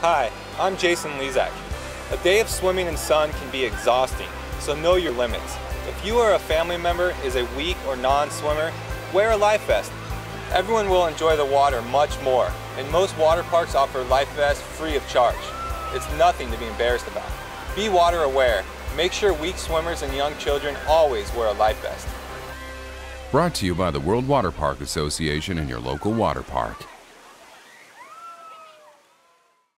Hi, I'm Jason Lezak. A day of swimming in sun can be exhausting, so know your limits. If you or a family member is a weak or non-swimmer, wear a life vest. Everyone will enjoy the water much more, and most water parks offer life vests free of charge. It's nothing to be embarrassed about. Be water aware. Make sure weak swimmers and young children always wear a life vest. Brought to you by the World Water Park Association and your local water park.